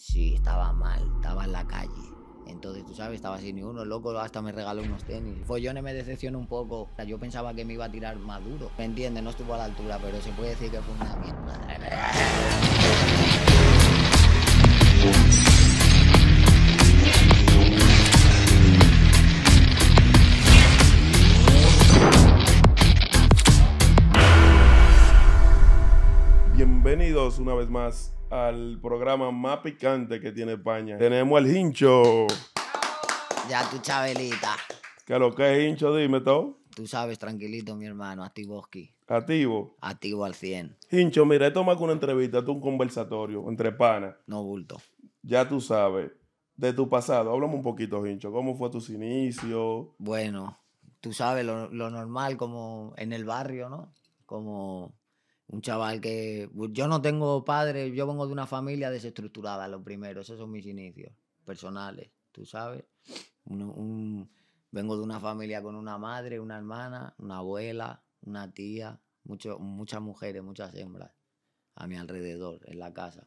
Sí, estaba mal, estaba en la calle. Entonces, tú sabes, estaba sin ni uno. El loco hasta me regaló unos tenis. Follones me decepcionó un poco. O sea, Yo pensaba que me iba a tirar más duro. ¿Me entiendes? No estuvo a la altura, pero se puede decir que fue una mierda. Bienvenidos una vez más al programa más picante que tiene España. Tenemos al hincho. Ya tu chabelita. ¿Qué lo que es hincho? Dime todo. Tú sabes, tranquilito, mi hermano. Activoski. Activo. Activo al 100. Hincho, mira, esto más que una entrevista, esto es un conversatorio entre panas. No bulto. Ya tú sabes, de tu pasado. Háblame un poquito, hincho. ¿Cómo fue tus inicios? Bueno, tú sabes lo, lo normal como en el barrio, ¿no? Como un chaval que... Yo no tengo padre, yo vengo de una familia desestructurada, lo primero. Esos son mis inicios personales, tú sabes. Uno- un- vengo de una familia con una madre, una hermana, una abuela, una tía, mucho- muchas mujeres, muchas hembras a mi alrededor, en la casa.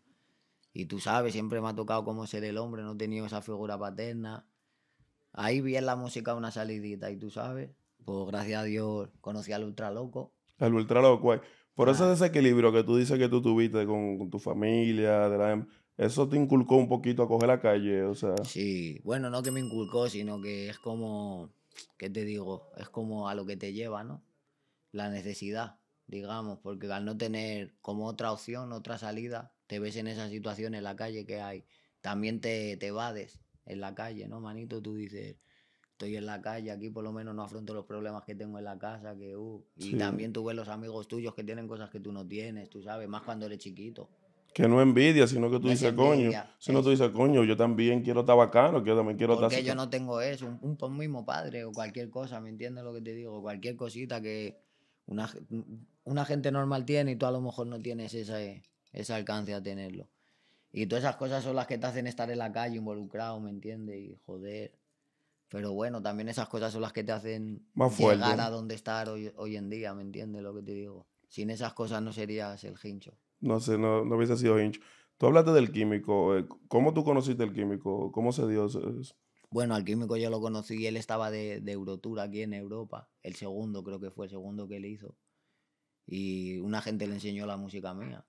Y tú sabes, siempre me ha tocado como ser el hombre, no he tenido esa figura paterna. Ahí vi en la música una salidita y tú sabes, pues gracias a Dios conocí al ultra loco. El ultra Por ese Ah. desequilibrio que tú dices que tú tuviste con, con tu familia, de la, eso te inculcó un poquito a coger la calle, o sea. Sí, bueno, no que me inculcó, sino que es como, ¿qué te digo? Es como a lo que te lleva, ¿no? La necesidad, digamos, porque al no tener como otra opción, otra salida, te ves en esa situación en la calle que hay. También te, te evades en la calle, ¿no, manito? Tú dices, estoy en la calle, aquí por lo menos no afronto los problemas que tengo en la casa, que uh. Y Sí. también tú ves los amigos tuyos que tienen cosas que tú no tienes, tú sabes, más cuando eres chiquito. Que no envidia, sino que tú No dices, coño. Sino tú es- dices, coño, yo también quiero estar bacano, que yo también quiero estar Porque yo no tengo eso, un, un, mismo padre o cualquier cosa, ¿me entiendes lo que te digo? Cualquier cosita que una, una gente normal tiene y tú a lo mejor no tienes ese, ese alcance a tenerlo. Y todas esas cosas son las que te hacen estar en la calle involucrado, ¿me entiendes? Y joder. Pero bueno, también esas cosas son las que te hacen Más llegar a donde estar hoy, hoy en día, ¿me entiendes lo que te digo? Sin esas cosas no serías el hincho. No sé, no, no hubiese sido hincho. Tú hablaste del químico. eh, ¿Cómo tú conociste el químico? ¿Cómo se dio eso? Bueno, al químico yo lo conocí, él estaba de, de Eurotour aquí en Europa, el segundo creo que fue el segundo que él hizo. Y una gente le enseñó la música mía.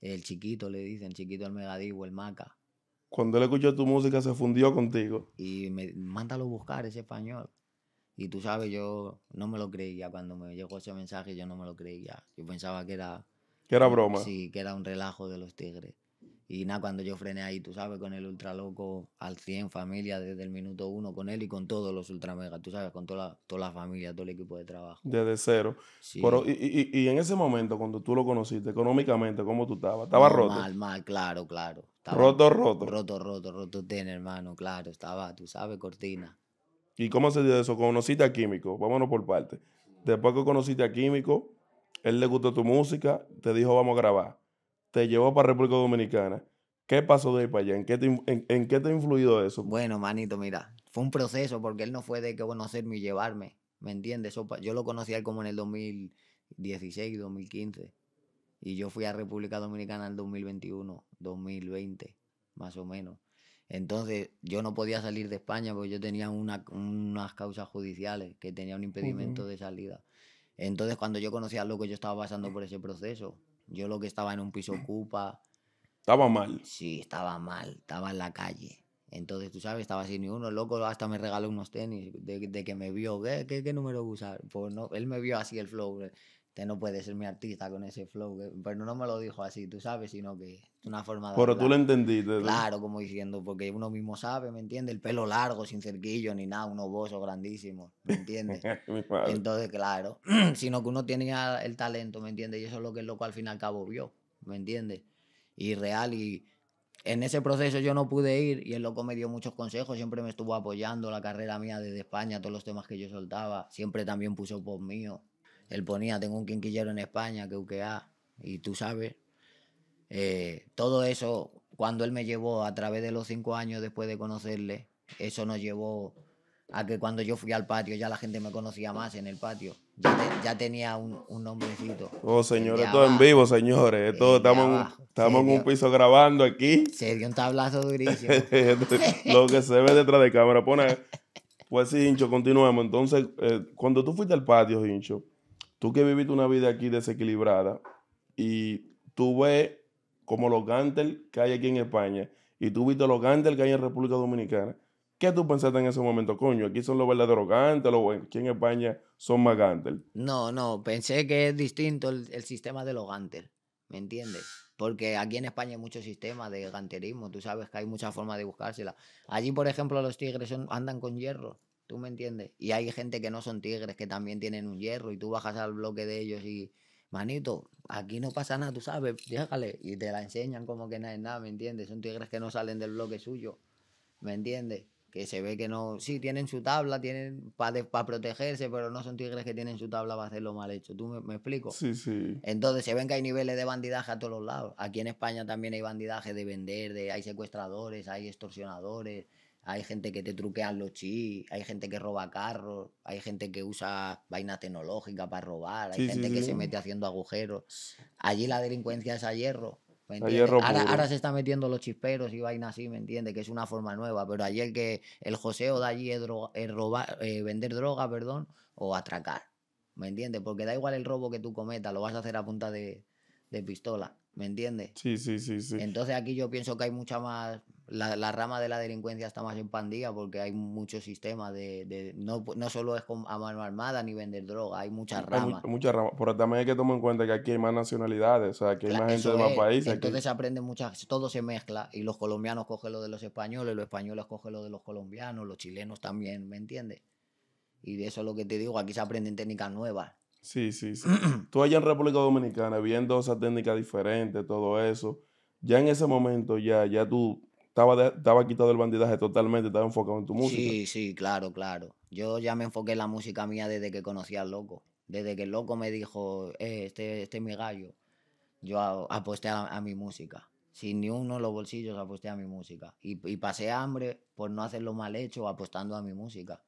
El chiquito le dicen, chiquito el megadivo, el maca. Cuando él escuchó tu música, se fundió contigo. Y me mándalo a buscar ese español. Y tú sabes, yo no me lo creía cuando me llegó ese mensaje, yo no me lo creía. Yo pensaba que era Que era broma. Sí, que era un relajo de los tigres. Y nada, cuando yo frené ahí, tú sabes, con el ultra loco al 100, familia, desde el minuto uno, con él y con todos los ultra mega, tú sabes, con toda la, toda la familia, todo el equipo de trabajo. Desde cero. Sí. Pero, y, y- y en ese momento, cuando tú lo conociste, económicamente, ¿cómo tú estabas? ¿Estabas No, roto? Mal, mal, claro, claro. Estaba Roto, roto. Roto, roto, roto ten, hermano, claro. Estaba, tú sabes, cortina. ¿Y cómo se dio eso? Conociste a Químico. Vámonos por partes. Después que conociste a Químico, él le gustó tu música, te dijo vamos a grabar. Te llevó para República Dominicana. ¿Qué pasó de ahí para allá? ¿En qué te, in- en, en qué te ha influido eso? Bueno, manito, mira, fue un proceso porque él no fue de que conocerme y llevarme, ¿me entiendes? Yo lo conocí a él como en el 2016, 2015. Y yo fui a República Dominicana en el 2021, 2020, más o menos. Entonces, yo no podía salir de España porque yo tenía una- unas causas judiciales que tenía un impedimento de salida. Entonces, cuando yo conocí al loco, yo estaba pasando por ese proceso. Yo lo que estaba en un piso ocupa, Estaba mal. Sí, estaba mal, estaba en la calle. Entonces, tú sabes, estaba sin ni uno. El loco hasta me regaló unos tenis de, de que me vio. ¿Qué, qué, qué número usar? Pues no, él me vio así el flow. Usted no puede ser mi artista con ese flow. que- Pero no me lo dijo así, tú sabes, sino que es una forma de. Pero tú lo entendiste. Claro, como diciendo, porque uno mismo sabe, ¿me entiendes? El pelo largo, sin cerquillo ni nada, unos bozos grandísimos, ¿me entiendes? Entonces, claro, sino que uno tenía el talento, ¿me entiendes? Y eso es lo que el loco al fin y al cabo vio, ¿me entiendes? Y real, y en ese proceso yo no pude ir y el loco me dio muchos consejos, siempre me estuvo apoyando la carrera mía desde España, todos los temas que yo soltaba, siempre también puso post mío. Él ponía, tengo un quinquillero en España, que UQA, y tú sabes, eh, todo eso, cuando él me llevó a través de los cinco años después de conocerle, eso nos llevó a que cuando yo fui al patio ya la gente me conocía más en el patio. Ya, te- ya tenía un, un nombrecito. Oh, señores, esto en vivo, señores. Esto estamos, estamos en un piso grabando aquí. Se dio un tablazo durísimo. Lo que se ve detrás de cámara. Pone. Pues sí, Hincho, continuemos. Entonces, eh, cuando tú fuiste al patio, Hincho, tú que viviste una vida aquí desequilibrada y tú ves como los gantel que hay aquí en España y tú viste los gantel que hay en República Dominicana, ¿qué tú pensaste en ese momento? Coño, aquí son los verdaderos gantel o aquí en España son más gantel. No, no, pensé que es distinto el, sistema de los ganter, ¿me entiendes? Porque aquí en España hay muchos sistemas de ganterismo, tú sabes que hay muchas formas de buscársela. Allí, por ejemplo, los tigres andan con hierro, ¿tú me entiendes? Y hay gente que no son tigres, que también tienen un hierro, y tú bajas al bloque de ellos y, manito, aquí no pasa nada, tú sabes, déjale, y te la enseñan como que nada es nada, ¿me entiendes? Son tigres que no salen del bloque suyo, ¿me entiendes? Que se ve que no, sí, tienen su tabla, tienen para protegerse, pero no son tigres que tienen su tabla para hacerlo mal hecho. ¿Tú me, me explico? Sí, sí. Entonces se ven que hay niveles de bandidaje a todos los lados. Aquí en España también hay bandidaje de vender, de, hay secuestradores, hay extorsionadores, hay gente que te truquean los chi, hay gente que roba carros, hay gente que usa vaina tecnológica para robar, hay Sí, sí, gente que sí. se mete haciendo agujeros. Allí la delincuencia es a hierro. ¿me A hierro ahora, se está metiendo los chisperos y vaina así, ¿me entiendes? Que es una forma nueva. Pero allí el que el joseo de allí es, droga- es robar, eh, vender droga, perdón, o atracar. ¿Me entiendes? Porque da igual el robo que tú cometas, lo vas a hacer a punta de, de pistola. ¿Me entiendes? Sí, sí, sí, sí. Entonces aquí yo pienso que hay mucha más, la, la rama de la delincuencia está más expandida porque hay muchos sistemas de, de- no, no solo es con a mano armada ni vender droga, hay muchas Hay mu- ramas. muchas ramas, pero también hay que tomar en cuenta que aquí hay más nacionalidades, o sea, que hay más gente de más es, países. Entonces se aprende muchas, todo se mezcla y los colombianos cogen lo de los españoles, los españoles cogen lo de los colombianos, los chilenos también, ¿me entiendes? Y de eso es lo que te digo, aquí se aprenden técnicas nuevas. Sí, sí, sí. Tú allá en República Dominicana, viendo esa técnica diferente, todo eso, ya en ese momento ya, ya tú estabas de- estaba quitado del bandidaje totalmente, estaba enfocado en tu música. Sí, sí, claro, claro. Yo ya me enfoqué en la música mía desde que conocí al loco. Desde que el loco me dijo, eh, este, este es mi gallo, yo aposté a, mi música. Sin ni uno en los bolsillos aposté a mi música. Y, y pasé hambre por no hacerlo mal hecho apostando a mi música.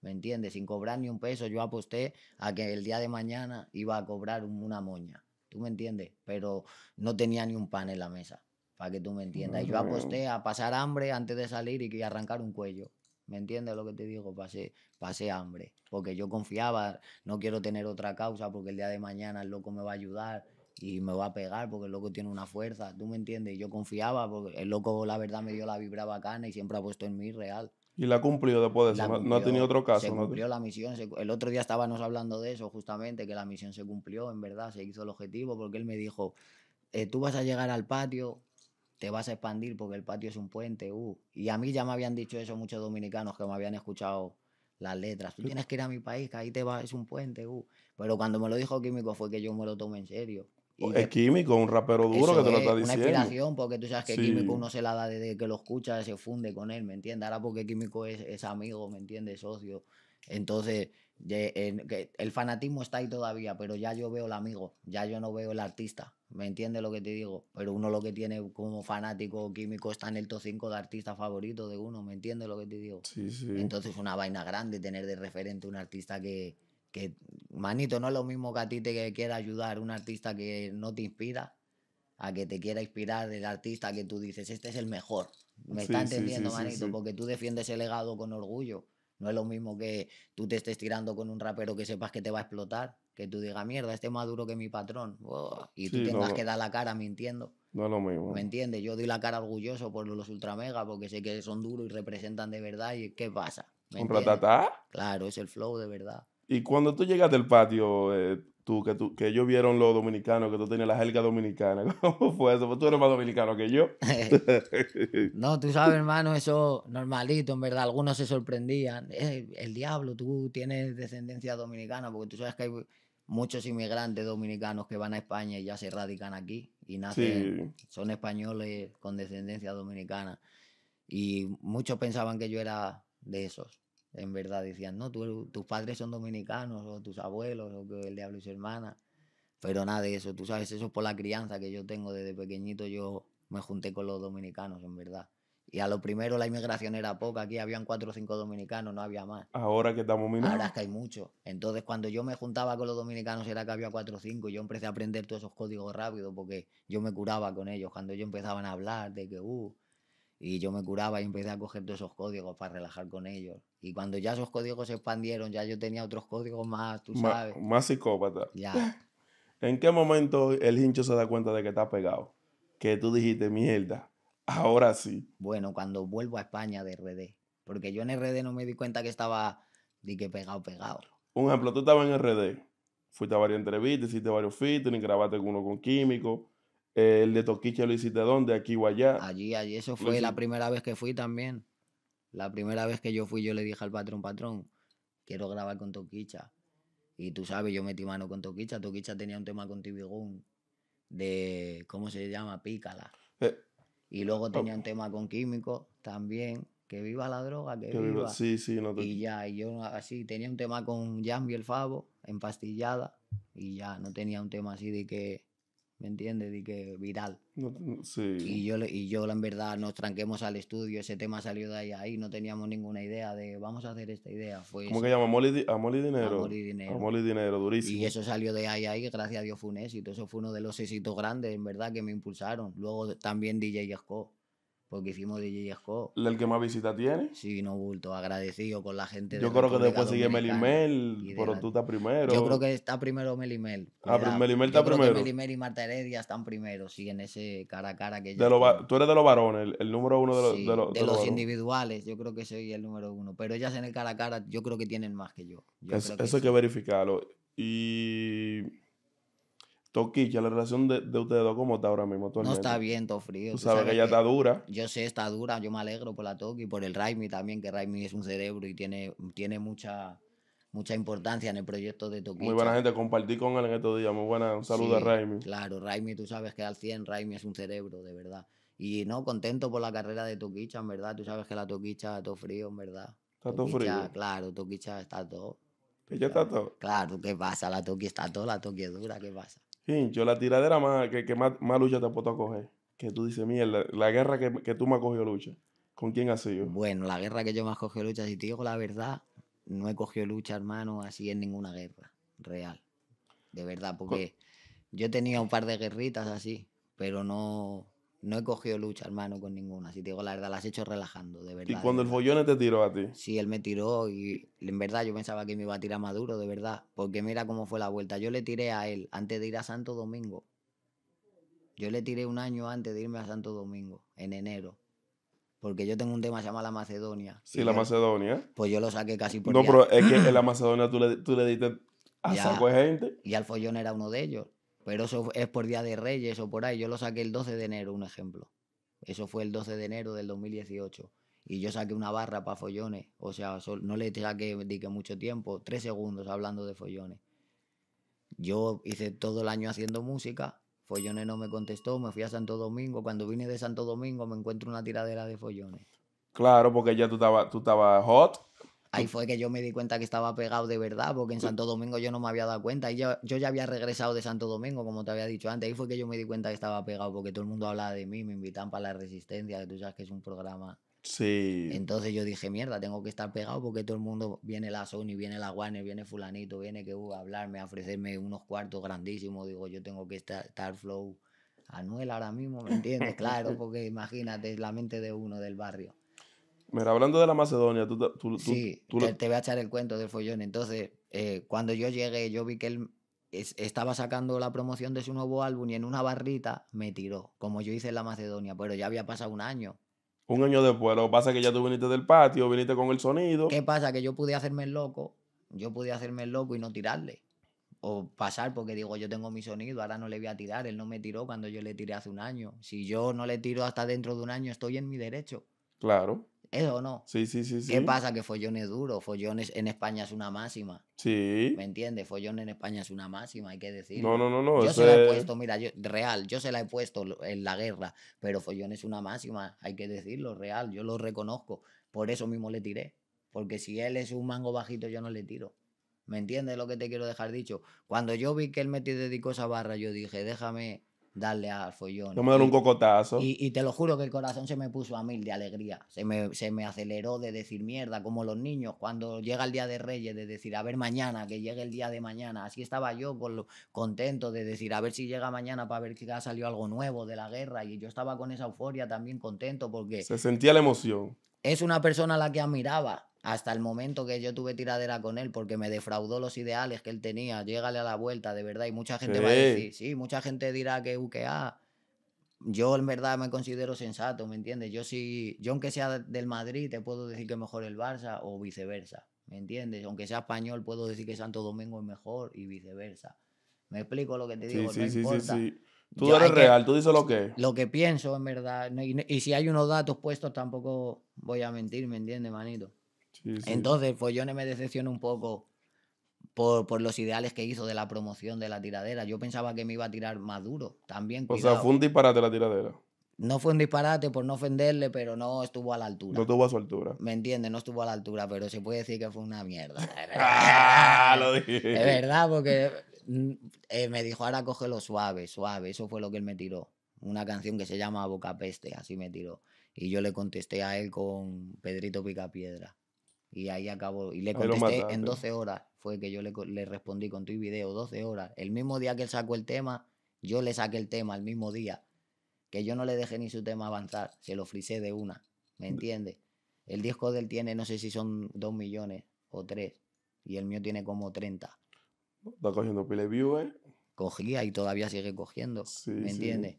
¿Me entiendes? Sin cobrar ni un peso, yo aposté a que el día de mañana iba a cobrar un- una moña. ¿Tú me entiendes? Pero no tenía ni un pan en la mesa, para que tú me entiendas. Yo Ah. aposté a pasar hambre antes de salir y que arrancar un cuello. ¿Me entiendes lo que te digo? Pasé, pasé hambre. Porque yo confiaba, no quiero tener otra causa porque el día de mañana el loco me va a ayudar y me va a pegar porque el loco tiene una fuerza. ¿Tú me entiendes? Yo confiaba porque el loco, la verdad, me dio la vibra bacana y siempre ha puesto en mí real. Y la cumplió después de eso, no, no ha tenido otro caso. Se ¿no? cumplió la misión. se- el otro día estábamos hablando de eso, justamente, que la misión se cumplió, en verdad, se hizo el objetivo, porque él me dijo, eh, tú vas a llegar al patio, te vas a expandir porque el patio es un puente. uh". Y a mí ya me habían dicho eso muchos dominicanos que me habían escuchado las letras. Tú tienes que ir a mi país, que ahí te va, es un puente. uh". Pero cuando me lo dijo Químico fue que yo me lo tomé en serio. Y Es de- químico, un rapero duro que te lo es, está Una diciendo. inspiración, porque tú sabes que Químico uno se la da desde que lo escucha, se funde con él, ¿me entiendes? Ahora porque Químico es, es amigo, ¿me entiendes? Socio. Entonces, que el fanatismo está ahí todavía, pero ya yo veo el amigo, ya yo no veo el artista, ¿me entiendes lo que te digo? Pero uno lo que tiene como fanático Químico está en el top 5 de artistas favoritos de uno, ¿me entiendes lo que te digo? Sí, sí. Entonces una vaina grande tener de referente un artista que, que, manito, no es lo mismo que a ti te quiera ayudar un artista que no te inspira, a que te quiera inspirar el artista que tú dices, este es el mejor. ¿Me está Sí, entendiendo, manito? Porque tú defiendes el legado con orgullo. No es lo mismo que tú te estés tirando con un rapero que sepas que te va a explotar, que tú digas, mierda, este es más duro que mi patrón. Buah", y tú Sí, tengas no. que dar la cara mintiendo. No es lo mismo. ¿Me entiendes? Yo doy la cara orgulloso por los ultramega porque sé que son duros y representan de verdad. ¿Y qué pasa? ¿Me Un ratatá. Claro, es el flow de verdad. Y cuando tú llegaste al patio, eh, tú, que, tú, que ellos vieron los dominicanos, que tú tenías la jerga dominicana, ¿cómo fue eso? Pues tú eres más dominicano que yo. no, tú sabes, hermano, eso normalito, en verdad. Algunos se sorprendían. "Eh, el diablo, tú tienes descendencia dominicana, porque tú sabes que hay muchos inmigrantes dominicanos que van a España y ya se radican aquí y nacen, Sí, son españoles con descendencia dominicana. Y muchos pensaban que yo era de esos. En verdad decían, no, tú- tus padres son dominicanos o tus abuelos o que el diablo y su hermana. Pero nada de eso, tú sabes, eso es por la crianza que yo tengo desde pequeñito. Yo me junté con los dominicanos, en verdad. Y a lo primero la inmigración era poca, aquí habían cuatro o cinco dominicanos, no había más. Ahora que estamos Ahora minando. es que hay muchos. Entonces, cuando yo me juntaba con los dominicanos, era que había cuatro o cinco. Y yo empecé a aprender todos esos códigos rápido porque yo me curaba con ellos. Cuando ellos empezaban a hablar de que, uh, y yo me curaba y empecé a coger todos esos códigos para relajar con ellos. Y cuando ya esos códigos se expandieron, ya yo tenía otros códigos más, tú sabes. más psicópata. Ya. ¿En qué momento el hincho se da cuenta de que está pegado? Que tú dijiste, mierda, ahora sí. Bueno, cuando vuelvo a España de RD. Porque yo en RD no me di cuenta que estaba, di que pegado, pegado. Un ejemplo, tú estabas en RD, fuiste a varias entrevistas, hiciste varios featuring, grabaste uno con Químico. Eh, el de Toquicha lo hiciste dónde, aquí o allá. Allí, allí, eso fue la primera vez que fui también. La primera vez que yo fui, yo le dije al patrón, patrón, quiero grabar con Toquicha. Y tú sabes, yo metí mano con Toquicha. Toquicha tenía un tema con Tibigún de, ¿cómo se llama? Pícala. Eh, Y luego tenía un tema con Químico también, que viva la droga, que, que viva- viva. Sí, sí, no te... Y ya, y yo así, tenía un tema con Jambi el Favo, empastillada, y ya, no tenía un tema así de que, ¿me entiendes? De que viral. no Y yo, y yo, en verdad, nos tranquemos al estudio, ese tema salió de ahí ahí, no teníamos ninguna idea de vamos a hacer esta idea. Fue ¿Cómo eso, que llama? Amor y, Amor y Dinero. Amor y Dinero. Amor y Dinero, durísimo. Y eso salió de ahí ahí, gracias a Dios fue un éxito. Eso fue uno de los éxitos grandes, en verdad, que me impulsaron. Luego también DJ Esco, porque hicimos DJ Esco. ¿El que más visita tiene? Sí, no bulto, agradecido con la gente de Yo creo que después sigue Melimel, de pero la- tú estás primero. Yo creo que está primero Melimel. Ah, pero. Melimel Yo está creo que primero. Melimel y Marta Heredia están primero, sí, en ese cara a cara que De va- tienen. tú eres de los varones, el, el número uno de los, Sí, de los, de de los los varones. individuales, yo creo que soy el número uno. Pero ellas en el cara a cara, yo creo que tienen más que yo. Yo Es- creo que eso hay que verificarlo. Y Toquicha, la relación de, de ustedes dos, ¿cómo está ahora mismo? No está bien, todo frío. Tú tú sabes que ella está dura. Yo sé, está dura, yo me alegro por la Toki, por el Raimi también, que Raimi es un cerebro y tiene, tiene mucha, mucha importancia en el proyecto de Toki. Muy buena gente, compartí con él en estos días. Muy buena, un saludo a Raimi. Claro, Raimi, tú sabes que al 100 Raimi es un cerebro, de verdad. Y no, contento por la carrera de Toquicha, en verdad. Tú sabes que la Toquicha todo frío, en verdad. Está todo Toquicha, frío. Claro, Toquicha está todo. Ella está todo. Claro, ¿qué pasa? La Toki está todo, la Toki es dura, ¿qué pasa? Hincho, la tiradera más, que, que más, más lucha te ha puesto a coger. Que tú dices, mierda, la guerra que, que tú me has cogido lucha. ¿Con quién ha sido? Bueno, la guerra que yo más cogido lucha, si te digo la verdad, no he cogido lucha, hermano, así en ninguna guerra, real. De verdad, porque yo tenía un par de guerritas así, pero no, no he cogido lucha, hermano, con ninguna. Si te digo la verdad, las he hecho relajando, de verdad. Y cuando el follone te tiró a ti. Sí, él me tiró y en verdad yo pensaba que me iba a tirar más duro, de verdad. Porque mira cómo fue la vuelta. Yo le tiré a él antes de ir a Santo Domingo. Yo le tiré un año antes de irme a Santo Domingo, en enero. Porque yo tengo un tema que se llama La Macedonia. Sí, la yo- Macedonia. Pues yo lo saqué casi por No, día. pero es que en la Macedonia tú le, tú le diste a Ya. saco de gente. Y al follón era uno de ellos. Pero eso es por Día de Reyes o por ahí. Yo lo saqué el 12 de enero, un ejemplo. Eso fue el 12 de enero del 2018. Y yo saqué una barra para follones. O sea, no le saqué di que mucho tiempo, tres segundos hablando de follones. Yo hice todo el año haciendo música. Follones no me contestó, me fui a Santo Domingo. Cuando vine de Santo Domingo me encuentro una tiradera de follones. Claro, porque ya tú estabas tú estabas hot. Ahí fue que yo me di cuenta que estaba pegado de verdad, porque en Santo Domingo yo no me había dado cuenta. Y yo, yo ya había regresado de Santo Domingo, como te había dicho antes. Ahí fue que yo me di cuenta que estaba pegado, porque todo el mundo hablaba de mí, me invitan para la Resistencia, que tú sabes que es un programa. Sí. Entonces yo dije, mierda, tengo que estar pegado porque todo el mundo, viene la Sony, viene la Warner, viene fulanito, viene que uh, a hablarme, a ofrecerme unos cuartos grandísimos. Digo, yo tengo que estar, estar flow Anuel ahora mismo, ¿me entiendes? Claro, porque imagínate, es la mente de uno del barrio. Mira, hablando de la Macedonia, tú, tú, Sí, tú te, te voy a echar el cuento del follón. Entonces, eh, cuando yo llegué, yo vi que él es- estaba sacando la promoción de su nuevo álbum y en una barrita me tiró, como yo hice en la Macedonia, pero ya había pasado un año. un año después, lo que pasa es que ya tú viniste del patio, viniste con el sonido. ¿Qué pasa? Que yo pude hacerme el loco, yo pude hacerme el loco y no tirarle. O pasar porque digo, yo tengo mi sonido, ahora no le voy a tirar. Él no me tiró cuando yo le tiré hace un año. Si yo no le tiro hasta dentro de un año, estoy en mi derecho. Claro. ¿Eso o no? Sí, sí, sí, sí. ¿Qué pasa? Que follón es duro. Follón es- en España es una máxima. Sí. ¿Me entiendes? Follón en España es una máxima, hay que decirlo. No, no, no, no. Yo se la he es- puesto, mira, yo, real, yo se la he puesto en la guerra, pero Follón es una máxima, hay que decirlo, real, yo lo reconozco. Por eso mismo le tiré. Porque si él es un mango bajito, yo no le tiro. ¿Me entiendes lo que te quiero dejar dicho? Cuando yo vi que él me dedicó esa barra, yo dije, déjame, darle al follón. Vamos a dar un cocotazo. y, y te lo juro que el corazón se me puso a mil de alegría. Se me, se me aceleró de decir mierda, como los niños cuando llega el día de Reyes, de decir a ver mañana, que llegue el día de mañana. Así estaba yo con lo, contento de decir a ver si llega mañana para ver que ha salido algo nuevo de la guerra. Y yo estaba con esa euforia también contento porque Se sentía la emoción. es una persona a la que admiraba hasta el momento que yo tuve tiradera con él porque me defraudó los ideales que él tenía. Llégale a la vuelta, de verdad. Y mucha gente va a Sí. decir, sí, mucha gente dirá que UKA. Yo en verdad me considero sensato, ¿me entiendes? Yo sí, yo aunque sea del Madrid, te puedo decir que mejor el Barça o viceversa, ¿me entiendes? Aunque sea español, puedo decir que Santo Domingo es mejor y viceversa. ¿Me explico lo que te Sí, digo? sí, no sí, sí, importa. sí. Tú Yo- eres que- real, tú dices lo que es. Lo que pienso, en verdad. Y, y si hay unos datos puestos, tampoco voy a mentir, ¿me entiendes, manito? Sí, sí. Entonces, Follones me decepcionó un poco por, por los ideales que hizo de la promoción de la tiradera. Yo pensaba que me iba a tirar más duro. También, o sea, fue un disparate la tiradera. No fue un disparate por no ofenderle, pero no estuvo a la altura. No tuvo a su altura. ¿Me entiendes? No estuvo a la altura, pero se puede decir que fue una mierda. Ah, lo Es dije. verdad, porque mm, eh, me dijo, ahora cógelo suave, suave. Eso fue lo que él me tiró. Una canción que se llama Boca Peste, así me tiró. Y yo le contesté a él con Pedrito Picapiedra. Y ahí acabó. Y le contesté mataste. en 12 horas. Fue que yo le, le respondí con tu video, 12 horas. El mismo día que él sacó el tema, yo le saqué el tema el mismo día. Que yo no le dejé ni su tema avanzar. Se lo frisé de una. ¿Me entiendes? El disco de él tiene, no sé si son 2 millones o 3. Y el mío tiene como 30 Está cogiendo pile view, eh. cogía y todavía sigue cogiendo. Sí, ¿Me sí.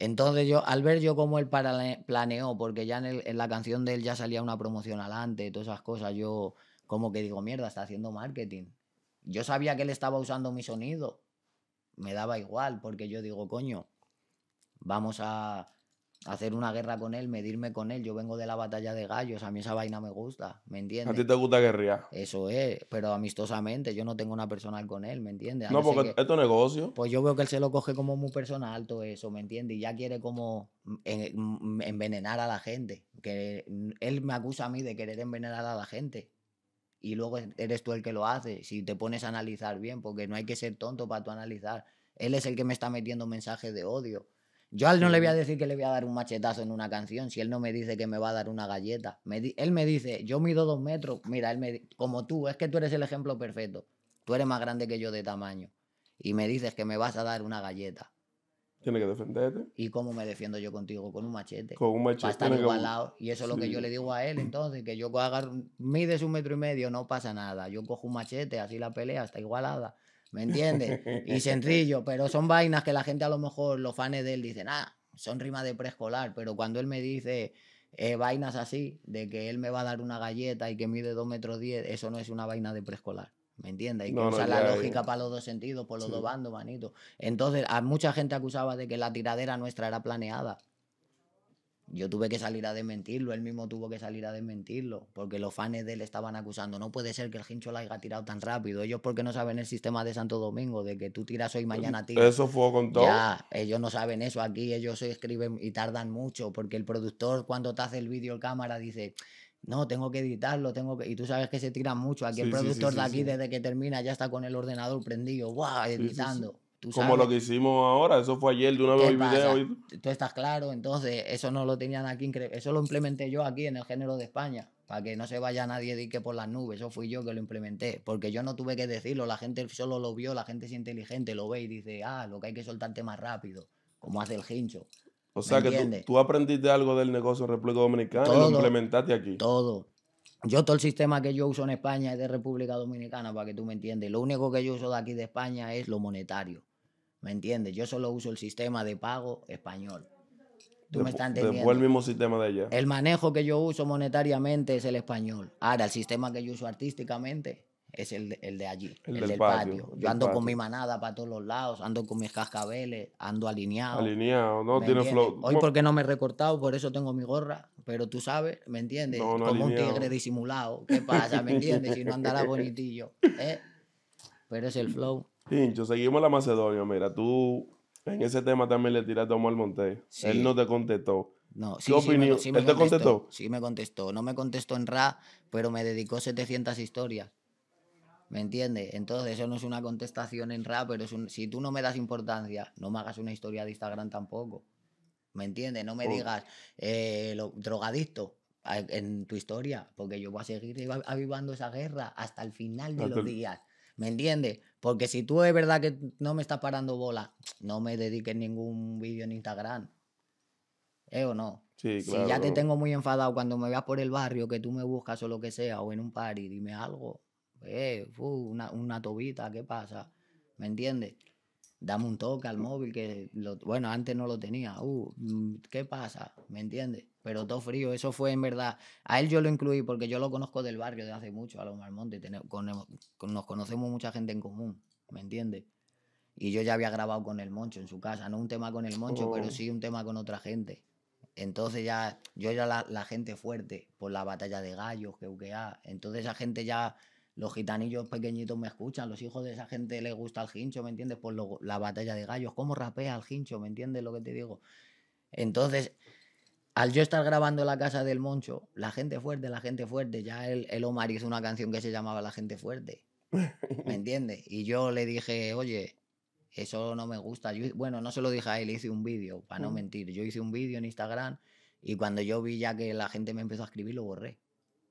Entonces yo, al ver yo cómo él planeó, porque ya en, el- la canción de él ya salía una promoción adelante, todas esas cosas, yo como que digo, mierda, está haciendo marketing. Yo sabía que él estaba usando mi sonido. Me daba igual, porque yo digo, coño, vamos a hacer una guerra con él, medirme con él. Yo vengo de la batalla de gallos, a mí esa vaina me gusta, ¿me A entiendes? ti te gusta guerrear. Eso es, pero amistosamente, yo no tengo una personal con él, ¿me entiendes? A No, porque que- esto es negocio. pues yo veo que él se lo coge como muy personal todo eso, ¿me entiendes? Y ya quiere como mm, en- envenenar a la gente. Que él me acusa a mí de querer envenenar a la gente. Y luego e- eres tú el que lo hace. Si te pones a analizar bien, porque no hay que ser tonto para tú analizar. Él es el que me está metiendo mensajes de odio. Yo a él no le voy a decir que le voy a dar un machetazo en una canción si él no me dice que me va a dar una galleta. Me di- él me dice, yo mido dos metros. Mira, él me como tú, es que tú eres el ejemplo perfecto. Tú eres más grande que yo de tamaño. Y me dices que me vas a dar una galleta. Tienes que defenderte. ¿Y cómo me defiendo yo contigo? Con un machete. Con un Para machete. estar tienes que- igualado. Y eso es lo que yo le digo a él entonces, que yo agarro, mides un metro y medio, no pasa nada. Yo cojo un machete, así la pelea está igualada. ¿Me entiendes? Y sencillo, pero son vainas que la gente a lo mejor, los fans de él dicen, ah, son rimas de preescolar, pero cuando él me dice eh, vainas así, de que él me va a dar una galleta y que mide dos metros diez, eso no es una vaina de preescolar. ¿Me entiendes? Hay que No, usar la ya. lógica para los dos sentidos, por los Sí. dos bandos, manito. Entonces, a mucha gente acusaba de que la tiradera nuestra era planeada. Yo tuve que salir a desmentirlo, él mismo tuvo que salir a desmentirlo, porque los fans de él estaban acusando, no puede ser que el hincho la haya tirado tan rápido. Ellos porque no saben el sistema de Santo Domingo, de que tú tiras hoy, mañana tiras. Eso fue con todo. Ya, ellos no saben eso aquí, ellos se escriben y tardan mucho, porque el productor cuando te hace el vídeo cámara dice, no, tengo que editarlo, tengo que... Y tú sabes que se tiran mucho, aquí el Sí, sí, sí, productor de aquí desde que termina ya está con el ordenador prendido, ¡guau! editando. Tú Como lo que hicimos ahora. Eso fue ayer de una ¿Qué vez video. y- Tú estás claro, entonces eso no lo tenían aquí, eso lo implementé yo aquí en el género de España, para que no se vaya nadie de que por las nubes, eso fui yo que lo implementé, porque yo no tuve que decirlo, la gente solo lo vio, la gente es inteligente, lo ve y dice, ah, lo que hay que soltarte más rápido, como hace el hincho. O sea que tú, aprendiste algo del negocio en República Dominicana y lo implementaste aquí. Todo. Yo todo el sistema que yo uso en España es de República Dominicana, para que tú me entiendas. Lo único que yo uso de aquí de España es lo monetario. ¿Me entiendes? Yo solo uso el sistema de pago español. Tú me Despu- estás Después entendiendo. el mismo sistema de allá. El manejo que yo uso monetariamente es el español. Ahora, el sistema que yo uso artísticamente es el de, el de allí, El el, del del patio, patio. Yo ando con patio. mi manada para todos los lados, ando con mis cascabeles, ando alineado. Alineado, no ¿me tiene flow. Hoy porque no me he recortado, por eso tengo mi gorra, pero tú sabes, ¿me entiendes? No, no Como un alineado. tigre disimulado. ¿Qué pasa? ¿Me entiendes? Si no andará bonitillo. ¿eh? Pero es el flow. Pincho, seguimos la Macedonia. Mira, tú en ese tema también le tiraste a Omar Montes. Sí. Él no te contestó. No, ¿Qué sí, sí me, opinión? sí me ¿Él te contestó? Sí me contestó. No me contestó en ra, pero me dedicó 700 historias. ¿Me entiendes? Entonces eso no es una contestación en rap, pero es un, si tú no me das importancia, no me hagas una historia de Instagram tampoco. ¿Me entiendes? No me Oh. digas eh, lo- drogadicto a- en tu historia, porque yo voy a seguir avivando esa guerra hasta el final de Hasta los días. ¿Me entiendes? Porque si tú es verdad que no me estás parando bola, no me dediques ningún vídeo en Instagram. ¿Eh o no? Sí, Si ya te tengo muy enfadado cuando me veas por el barrio, que tú me buscas o lo que sea, o en un party, dime algo. Eh, una, una tobita, ¿qué pasa? ¿Me entiendes? Dame un toque al móvil, que lo- bueno, antes no lo tenía. Uh, mm, ¿qué pasa? ¿Me entiendes? Pero todo frío, eso fue en verdad. A él yo lo incluí porque yo lo conozco del barrio de hace mucho, a los Marmontes. nos conocemos mucha gente en común, ¿me entiendes? Y yo ya había grabado con el Moncho en su casa, no un tema con el Moncho, Oh. pero sí un tema con otra gente. Entonces ya, yo ya la, la gente fuerte por la batalla de gallos, que UQA. Entonces esa gente ya, los gitanillos pequeñitos me escuchan, los hijos de esa gente les gusta el hincho, ¿me entiendes? Por lo- la batalla de gallos, cómo rapea el hincho, ¿me entiendes lo que te digo? Entonces, al yo estar grabando la casa del Moncho, la gente fuerte, la gente fuerte, ya el, el Omar hizo una canción que se llamaba La gente fuerte, ¿me entiendes? Y yo le dije, oye, eso no me gusta. Yo, bueno, no se lo dije a él, hice un vídeo, para no Mm. mentir. Yo hice un vídeo en Instagram y cuando yo vi ya que la gente me empezó a escribir, lo borré.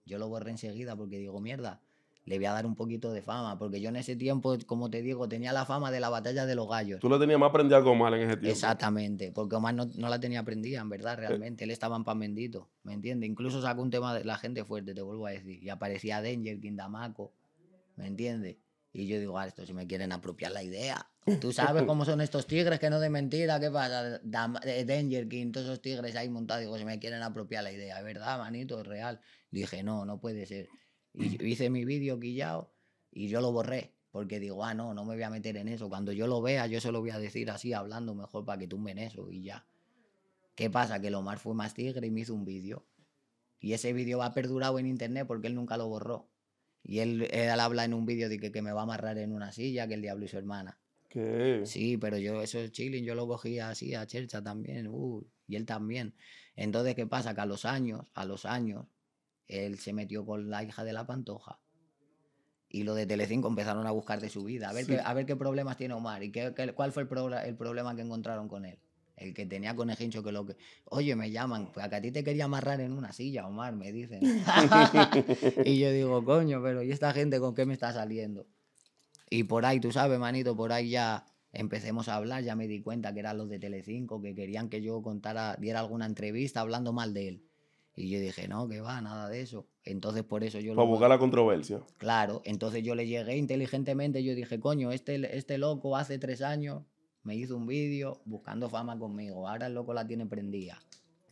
Yo lo borré enseguida porque digo, mierda, le voy a dar un poquito de fama, porque yo en ese tiempo, como te digo, tenía la fama de la batalla de los gallos. Tú le tenías más prendido algo mal en ese tiempo. Exactamente, porque Omar no, no la tenía prendida, en verdad, Eh. realmente. Él estaba en pan bendito, ¿me entiendes? Incluso sacó un tema de la gente fuerte, te vuelvo a decir. Y aparecía Danger, Quindamaco, ¿me entiendes? Y yo digo, ah, esto se me quieren apropiar la idea. Tú sabes cómo son estos tigres, que no de mentira, ¿qué pasa? Eh, Danger King, todos esos tigres ahí montados, digo, se me quieren apropiar la idea, es verdad, manito, es real. Dije, no, no puede ser. Y yo hice mi vídeo quillao y yo lo borré, porque digo, ah, no, no me voy a meter en eso. Cuando yo lo vea, yo se lo voy a decir así, hablando mejor para que tumben eso y ya. ¿Qué pasa? Que el Omar fue más tigre y me hizo un vídeo. Y ese vídeo va perdurado en internet porque él nunca lo borró. Y él, él habla en un vídeo de que, que me va a amarrar en una silla, que el diablo y su hermana. ¿Qué? Sí, pero yo eso es chilling, yo lo cogía así a Chercha también, uh, y él también. Entonces, ¿qué pasa? Que a los años, a los años, él se metió con la hija de la Pantoja. Y los de Telecinco empezaron a buscar de su vida, a ver, Sí. qué, a ver qué problemas tiene Omar y qué, qué- cuál fue el, proble- el problema que encontraron con él. El que tenía con el hincho que lo que... Oye, me llaman, pues a que a ti te quería amarrar en una silla, Omar, me dicen. y yo digo, coño, pero ¿y esta gente con qué me está saliendo? Y por ahí, tú sabes, manito, por ahí ya empecemos a hablar, ya me di cuenta que eran los de Telecinco, que querían que yo contara, diera alguna entrevista hablando mal de él. Y yo dije, no, que va, nada de eso. Entonces por eso yo Para lo... buscar la controversia. Claro, entonces yo le llegué inteligentemente, yo dije, coño, este, este loco hace tres años me hizo un vídeo buscando fama conmigo, ahora el loco la tiene prendida.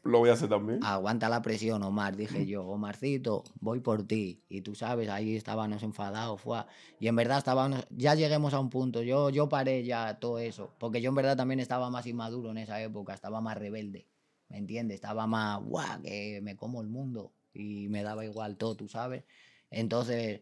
Lo voy a hacer también. Aguanta la presión, Omar, dije yo. Omarcito, voy por ti. Y tú sabes, ahí estábamos enfadados. Fue. Y en verdad estábamos, ya lleguemos a un punto. Yo, yo paré ya todo eso. Porque yo en verdad también estaba más inmaduro en esa época. Estaba más rebelde. ¿Me entiendes? Estaba más, guau, que me como el mundo. Y me daba igual todo, tú sabes. Entonces,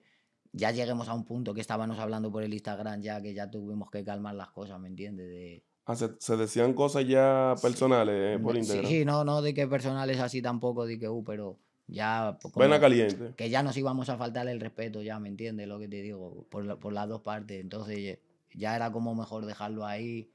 ya lleguemos a un punto que estábamos hablando por el Instagram, ya que ya tuvimos que calmar las cosas, ¿me entiendes? De, Ah, se, se decían cosas ya personales eh, por Instagram. Sí, sí, no, no de que personales así tampoco, de que, uh, pero ya... pues, como- caliente. que ya nos íbamos a faltar el respeto, ya, ¿me entiendes lo que te digo? Por, la- por las dos partes. Entonces ya era como mejor dejarlo ahí.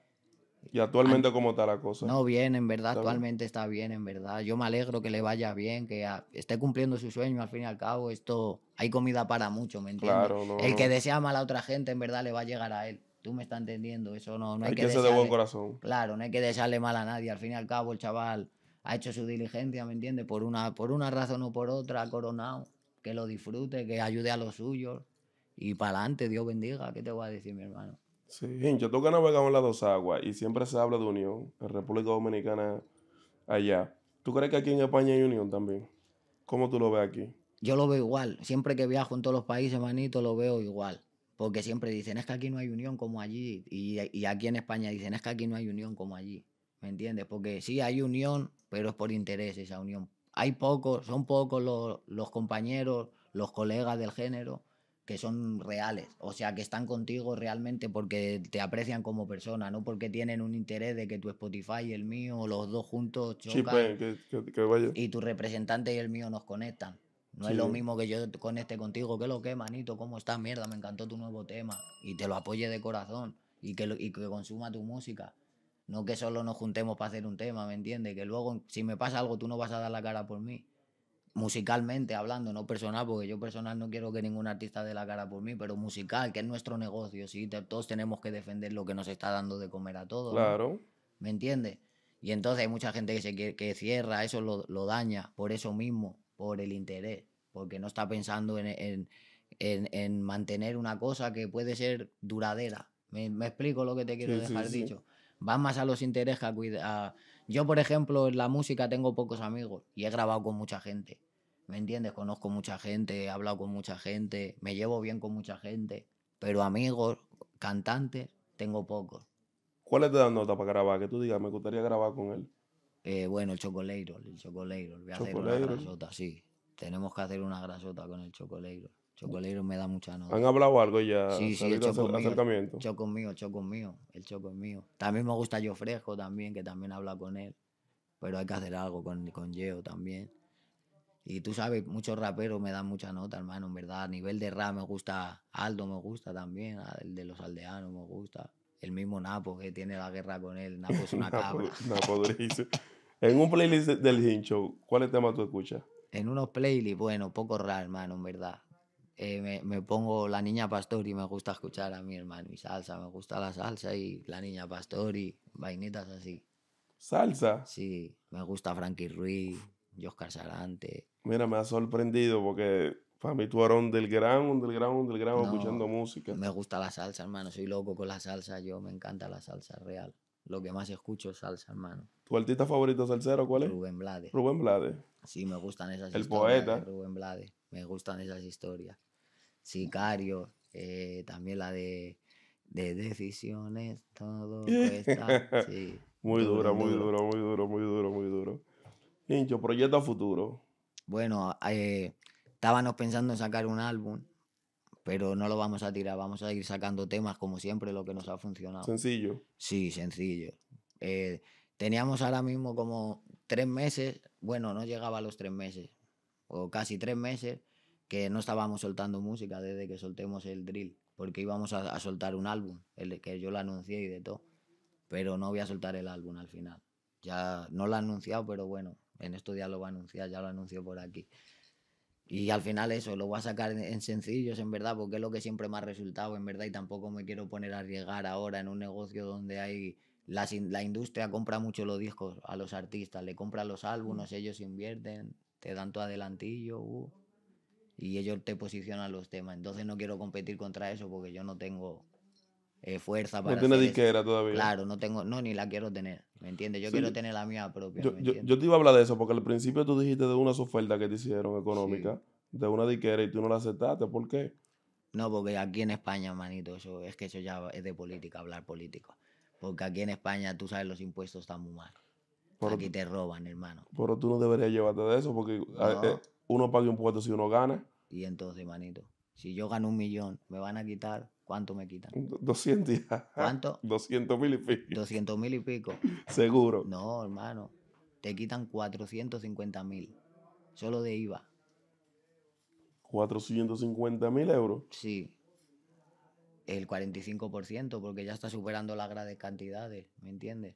Y actualmente, ¿cómo está la cosa? No, bien, en verdad, Está bien. actualmente está bien, en verdad. Yo me alegro que le vaya bien, que ah, esté cumpliendo su sueño, al fin y al cabo. Esto, hay comida para mucho, ¿me entiendes? Claro, no, el que desea mal a otra gente, en verdad, le va a llegar a él. Tú me estás entendiendo, eso no, no hay, Hay que, que de buen corazón. Claro, no hay que desearle mal a nadie. Al fin y al cabo, el chaval ha hecho su diligencia, ¿me entiendes? Por una, por una razón o por otra, coronado. Que lo disfrute, que ayude a los suyos. Y para adelante, Dios bendiga. ¿Qué te voy a decir, mi hermano? Sí, hincho, tú que navegamos en las dos aguas y siempre se habla de unión, en República Dominicana allá. ¿Tú crees que aquí en España hay unión también? ¿Cómo tú lo ves aquí? Yo lo veo igual. Siempre que viajo en todos los países, manito, lo veo igual. Porque siempre dicen, es que aquí no hay unión como allí. Y, y aquí en España dicen, es que aquí no hay unión como allí. ¿Me entiendes? Porque sí hay unión, pero es por interés esa unión. Hay pocos, son pocos los, los compañeros, los colegas del género que son reales. O sea, que están contigo realmente porque te aprecian como persona, no porque tienen un interés de que tu Spotify y el mío, los dos juntos chocan Chipe, que, que, que vaya. y tu representante y el mío nos conectan. No es lo Sí. mismo que yo conecte contigo, que lo que, manito, cómo estás, mierda, me encantó tu nuevo tema. Y te lo apoye de corazón y que, lo- y que consuma tu música. No que solo nos juntemos para hacer un tema, ¿me entiendes? Que luego, si me pasa algo, tú no vas a dar la cara por mí. Musicalmente hablando, no personal, porque yo personal no quiero que ningún artista dé la cara por mí, pero musical, que es nuestro negocio, sí, todos tenemos que defender lo que nos está dando de comer a todos. ¿no? Claro. ¿Me entiendes? Y entonces hay mucha gente que se quiere- que cierra, eso lo, lo daña por eso mismo, por el interés, porque no está pensando en, en- en- en mantener una cosa que puede ser duradera. ¿Me, me explico lo que te quiero Sí, dejar sí. dicho? Va más a los intereses que a cuidar. Yo, por ejemplo, en la música tengo pocos amigos y he grabado con mucha gente. ¿Me entiendes? Conozco mucha gente, he hablado con mucha gente, me llevo bien con mucha gente, pero amigos, cantantes, tengo pocos. ¿Cuáles te dan nota para grabar? Que tú digas, me gustaría grabar con él. Eh, bueno, el chocoleiro, el chocoleiro. Voy a hacer una grasota, sí. Tenemos que hacer una grasota con el chocoleiro. Chocoleiro me da mucha nota. ¿Han hablado algo ya? Sí, sí, ¿Se ha habido el choco acer- mío. acercamiento? Choco mío, choco mío, el choco es mío. También me gusta Yo Fresco también, que también habla con él. Pero hay que hacer algo con, con Yeo también. Y tú sabes, muchos raperos me dan mucha nota, hermano, en verdad. A nivel de rap me gusta Aldo, me gusta también. El de los aldeanos me gusta. El mismo Napo, que tiene la guerra con él. Napo es una cabra. Napo durísimo. En un playlist del Hincho, ¿cuáles temas tú escuchas? En unos playlists, bueno, poco raro, hermano, en verdad. Eh, me, me pongo La Niña Pastor y me gusta escuchar a mi hermano y salsa. Me gusta la salsa y La Niña Pastor y vainitas así. Salsa. Sí, me gusta Frankie Ruiz, Oscar Sarante. Mira, me ha sorprendido porque para mí tú eres un del gran, un del gran, un del gran No, escuchando música. Me gusta la salsa, hermano. Soy loco con la salsa. Yo me encanta la salsa real. Lo que más escucho es salsa, hermano. ¿Tu artista favorito salsero cuál es? Rubén Blades. Rubén Blades. Sí, me gustan esas El historias poeta. de Rubén Blades. Me gustan esas historias. Sicario, eh, también la de, de decisiones, todo cuesta. Sí, Muy duro, muy duro. muy duro, muy duro, muy duro. Hincho, proyecto a futuro. Bueno, eh, estábamos pensando en sacar un álbum, pero no lo vamos a tirar. Vamos a ir sacando temas como siempre, lo que nos ha funcionado. Sencillo. Sí, sencillo. Eh, teníamos ahora mismo como tres meses, bueno, no llegaba a los tres meses, o casi tres meses, que no estábamos soltando música desde que soltemos el drill, porque íbamos a, a soltar un álbum, el que yo lo anuncié y de todo, pero no voy a soltar el álbum al final. Ya no lo he anunciado, pero bueno, en estos días lo voy a anunciar, ya lo anunció por aquí. Y al final eso, lo voy a sacar en, en sencillos, en verdad, porque es lo que siempre me ha resultado, en verdad, y tampoco me quiero poner a arriesgar ahora en un negocio donde hay... in- la industria compra mucho los discos a los artistas, le compran los álbumes, ellos invierten, te dan tu adelantillo, uh, y ellos te posicionan los temas. Entonces no quiero competir contra eso porque yo no tengo eh, fuerza para No tiene hacer eso. disquera todavía. Claro, no tengo, no, ni la quiero tener, ¿me entiendes? Yo Sí. quiero tener la mía propia, Yo, ¿me yo, yo te iba a hablar de eso porque al principio tú dijiste de unas ofertas que te hicieron económicas de una disquera y tú no la aceptaste. ¿Por qué? No, porque aquí en España, manito, eso es que eso ya es de política, hablar político. Porque aquí en España, tú sabes, los impuestos están muy mal. Pero, Aquí te roban, hermano. pero tú no deberías llevarte de eso porque a- No. eh, uno paga impuestos si uno gana. Y entonces, manito, si yo gano un millón, me van a quitar, ¿cuánto me quitan? Do- 200 y- ¿Cuánto? 200 mil y pico. 200 mil y pico. Seguro. No, hermano, te quitan 450 mil. Solo de IVA. 450 mil euros. Sí. El 45%, porque ya está superando las grandes cantidades, ¿me entiendes?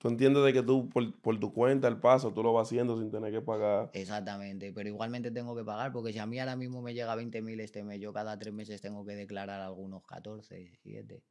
Tú entiendes de que tú por, por tu cuenta, el paso, tú lo vas haciendo sin tener que pagar. Exactamente, pero igualmente tengo que pagar, porque si a mí ahora mismo me llega 20 mil este mes, yo cada tres meses tengo que declarar algunos 14, 7.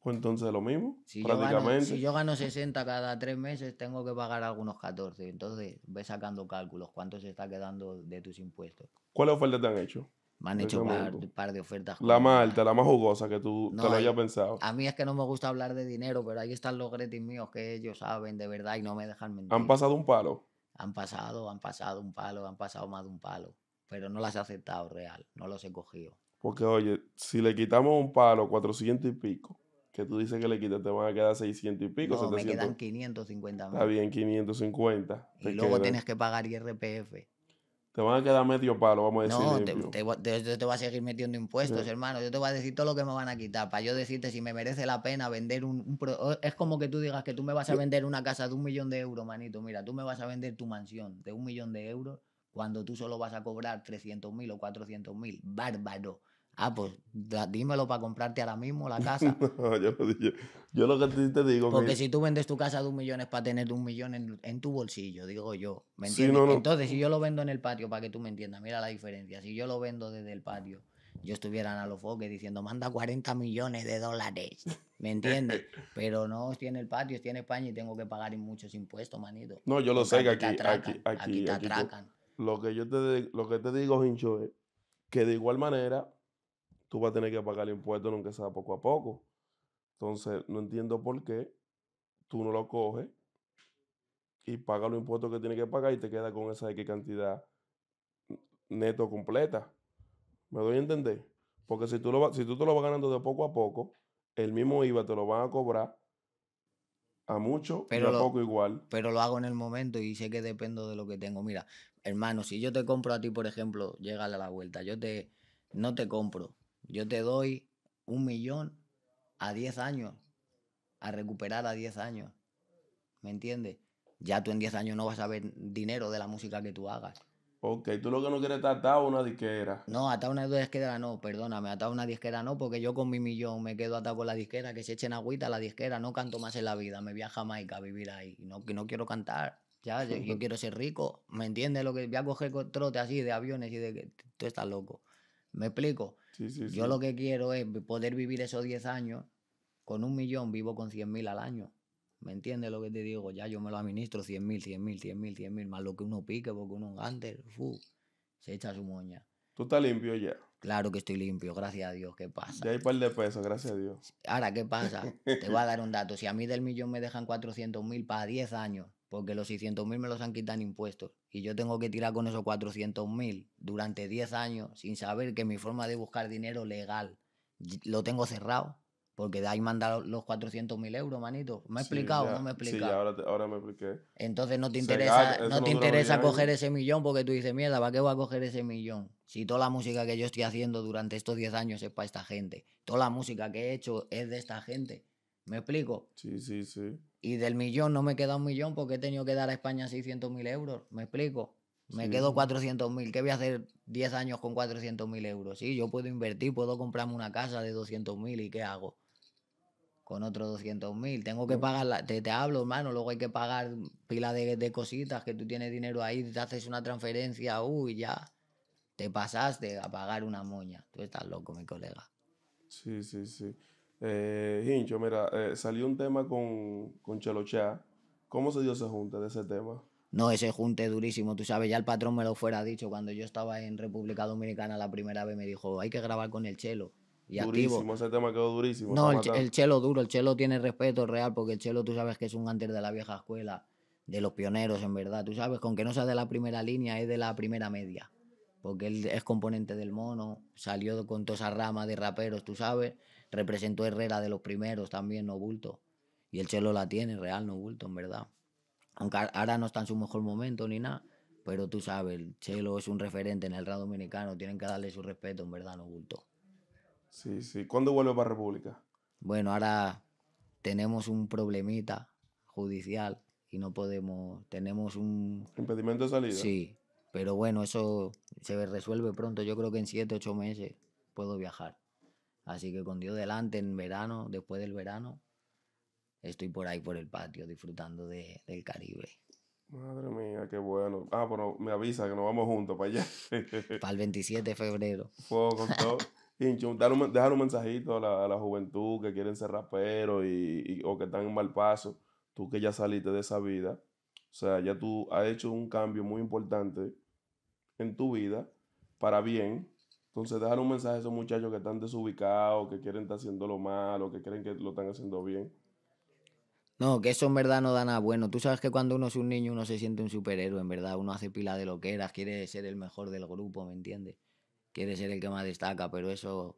Pues entonces lo mismo, Si yo, gano, prácticamente. si yo gano 60 cada tres meses, tengo que pagar algunos 14. Entonces, ve sacando cálculos, cuánto se está quedando de tus impuestos. ¿Cuáles ofertas te han hecho? Me han hecho un par, de ofertas. La con- más alta, la más jugosa que tú No, te lo hay- hayas pensado. A mí es que no me gusta hablar de dinero, pero ahí están los gretis míos que ellos saben de verdad y no me dejan mentir. Han pasado un palo. Han pasado, han pasado un palo, han pasado más de un palo. Pero no las he aceptado real, no los he cogido. Porque, oye, si le quitamos un palo, 400 y pico, que tú dices que le quitas, te van a quedar 600 y pico, No, me 700. quedan 550 Está mil. bien, 550. Y luego quedan. tienes que pagar IRPF. Te van a quedar medio palo, vamos a decir. No, te, te, yo te voy a seguir metiendo impuestos, Sí. hermano. Yo te voy a decir todo lo que me van a quitar. Para yo decirte si me merece la pena vender un, un pro- Es como que tú digas que tú me vas a vender una casa de un millón de euros, manito. Mira, tú me vas a vender tu mansión de un millón de euros cuando tú solo vas a cobrar 300 mil o 400 mil. Bárbaro. Ah, pues da- dímelo para comprarte ahora mismo la casa. No, yo, yo lo que te, digo Porque que si tú vendes tu casa de un millón es para tener un millón en, en tu bolsillo, digo yo. ¿Me entiendes? no. Entonces, si yo lo vendo en el patio, para que tú me entiendas, mira la diferencia. Si yo lo vendo desde el patio, yo estuviera en Alofoque diciendo, manda 40 millones de dólares. ¿Me entiendes? Pero no estoy en el patio, estoy en España y tengo que pagar muchos impuestos, manito. No, yo lo Porque sé que te aquí, atracan, aquí, aquí, te aquí tú- atracan. lo que yo te, lo que te digo, Hincho, es que de igual manera tú vas a tener que pagar impuestos, aunque sea poco a poco. Entonces, no entiendo por qué tú no lo coges y pagas los impuestos que tienes que pagar y te quedas con esa X cantidad neto completa. ¿Me doy a entender? Porque si tú, lo, vas- si tú te lo vas ganando de poco a poco, el mismo IVA te lo van a cobrar a mucho Pero y a lo- poco igual. pero lo hago en el momento y sé que dependo de lo que tengo. Mira, hermano, si yo te compro a ti, por ejemplo, llégale a la vuelta, yo te no te compro, yo te doy un millón a 10 años, a recuperar a 10 años. ¿Me entiendes? Ya tú en 10 años no vas a ver dinero de la música que tú hagas. Ok, tú lo que no quieres es estar atado a una disquera. No, atado a una disquera no, perdóname, atado a una disquera no, porque yo con mi millón me quedo atado con la disquera, que se echen agüita a la disquera, no canto más en la vida, me voy a Jamaica a vivir ahí, no, que no quiero cantar, ya, yo, yo quiero ser rico, ¿me entiendes? Lo que voy a coger trote así de aviones y de que tú estás loco, ¿me explico? Sí, sí, sí. Yo lo que quiero es poder vivir esos 10 años, con un millón vivo con 100 mil al año, ¿me entiendes lo que te digo? Ya yo me lo administro 100 mil, 100 mil, 100 mil, 100 mil, más lo que uno pique, porque uno gante, fu, se echa su moña. Tú estás limpio ya. Claro que estoy limpio, gracias a Dios. ¿Qué pasa? Ya hay par de pesos, gracias a Dios. Ahora, ¿qué pasa? Te voy a dar un dato. Si a mí del millón me dejan 400 mil para 10 años, porque los 600 mil me los han quitado en impuestos, y yo tengo que tirar con esos 400 mil durante 10 años sin saber que mi forma de buscar dinero legal lo tengo cerrado, porque de ahí mandan los 400 mil euros, manito. ¿Me he explicado ya- no me he Sí, explicado? ahora, te- ahora me expliqué. Entonces no te interesa, no te interesa 10 coger años. ese millón porque tú dices, mierda, ¿para qué voy a coger ese millón? Si toda la música que yo estoy haciendo durante estos 10 años es para esta gente. Toda la música que he hecho es de esta gente. ¿Me explico? Sí, sí, sí. Y del millón no me queda un millón porque he tenido que dar a España 600 mil euros. ¿Me explico? Me Sí, quedo sí. 400 mil. ¿Qué voy a hacer 10 años con 400 mil euros? Sí, yo puedo invertir, puedo comprarme una casa de 200 mil y ¿qué hago? Con otros 200 mil. Tengo que pagar, la- te, te hablo, hermano, luego hay que pagar pila de, de cositas que tú tienes dinero ahí, te haces una transferencia, uy, ya. Te pasaste a pagar una moña. Tú estás loco, mi colega. Sí, sí, sí. Eh, Hincho, mira, eh, salió un tema con, con Chelo Chá. ¿Cómo se dio ese junte de ese tema? No, ese junte durísimo, tú sabes, ya el patrón me lo fuera dicho cuando yo estaba en República Dominicana la primera vez, me dijo, hay que grabar con el chelo. Y activo. durísimo, ese tema quedó durísimo. No, el chelo duro, el chelo tiene respeto real porque el chelo tú sabes que es un antes de la vieja escuela, de los pioneros en verdad, tú sabes, con que no sea de la primera línea, es de la primera media, porque él es componente del mono, salió con toda esa rama de raperos, tú sabes, representó a Herrera de los primeros también, no bulto, y el chelo la tiene real, no bulto, en verdad. Aunque ahora no está en su mejor momento ni nada, pero tú sabes, el chelo es un referente en el rap dominicano, tienen que darle su respeto, en verdad, no bulto. Sí, sí. ¿Cuándo vuelve para República? Bueno, ahora tenemos un problemita judicial y no podemos, tenemos un... ¿Impedimento de salida? Sí, pero bueno, eso se resuelve pronto. Yo creo que en siete, ocho meses puedo viajar. Así que con Dios delante, en verano, después del verano, estoy por ahí por el patio disfrutando de- del Caribe. Madre mía, qué bueno. Ah, pero me avisa que nos vamos juntos para allá. Para el 27 de febrero. Fuego con todo. Hincho, dale un mensajito a la, a la juventud que quieren ser raperos y, y- o que están en mal paso. Tú que ya saliste de esa vida. O sea, ya tú has hecho un cambio muy importante en tu vida para bien. Entonces, déjale un mensaje a esos muchachos que están desubicados, que quieren estar haciendo lo malo, que creen que lo están haciendo bien. No, que eso en verdad no da nada bueno. Tú sabes que cuando uno es un niño uno se siente un superhéroe, en verdad. Uno hace pila de lo que eras, quiere ser el mejor del grupo, ¿me entiendes? Quiere ser el que más destaca, pero eso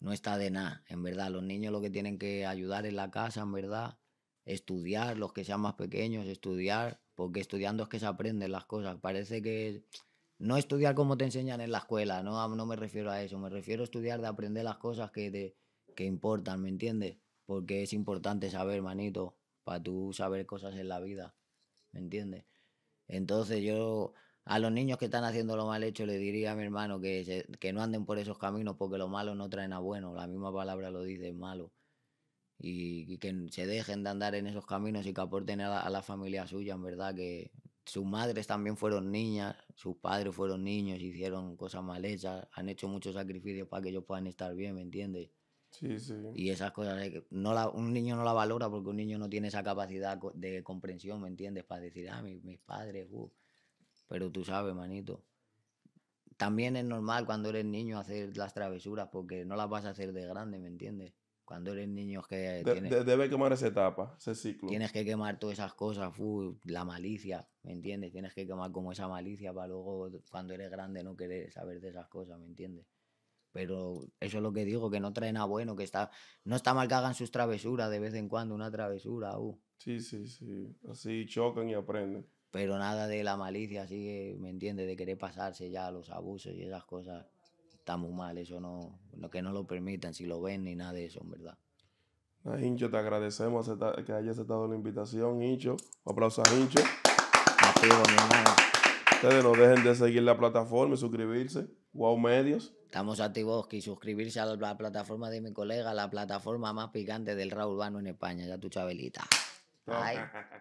no está de nada, en verdad. Los niños lo que tienen que ayudar en la casa, en verdad, estudiar, los que sean más pequeños, estudiar, porque estudiando es que se aprenden las cosas. Parece que no estudiar como te enseñan en la escuela, no, no me refiero a eso, me refiero a estudiar de aprender las cosas que, te- que importan, ¿me entiendes? Porque es importante saber, manito, para tú saber cosas en la vida, ¿me entiendes? Entonces yo A los niños que están haciendo lo mal hecho le diría a mi hermano que, se- que no anden por esos caminos porque lo malo no traen a bueno. La misma palabra lo dice, malo. Y, que se dejen de andar en esos caminos y que aporten a la, a la familia suya, en verdad, que sus madres también fueron niñas, sus padres fueron niños, hicieron cosas mal hechas, han hecho muchos sacrificios para que ellos puedan estar bien, ¿me entiendes? Sí, sí. Y esas cosas, no la, un niño no la valora porque un niño no tiene esa capacidad de comprensión, ¿me entiendes? Para decir, ah, mi- mis, padres, uh". pero tú sabes, manito. También es normal cuando eres niño hacer las travesuras porque no las vas a hacer de grande, ¿me entiendes? Cuando eres niño que De- tienes, de- debe quemar esa etapa, ese ciclo. tienes que quemar todas esas cosas, uh, la malicia, ¿me entiendes? Tienes que quemar como esa malicia para luego cuando eres grande no querer saber de esas cosas, ¿me entiendes? Pero eso es lo que digo, que no trae nada bueno, que está, no está mal que hagan sus travesuras de vez en cuando, una travesura, uh, Sí, sí, sí. Así chocan y aprenden. pero nada de la malicia, así ¿me entiendes? De querer pasarse ya a los abusos y esas cosas, está muy mal, eso no, no- que no lo permitan, si lo ven ni nada de eso, en verdad. A Hincho, te agradecemos que hayas aceptado la invitación, Hincho. Un aplauso a Hincho. Activo, mi hermano. Ustedes no dejen de seguir la plataforma y suscribirse. Wow Medios. Estamos activos y suscribirse a la plataforma de mi colega, la plataforma más picante del rap urbano en España, ya tu chabelita.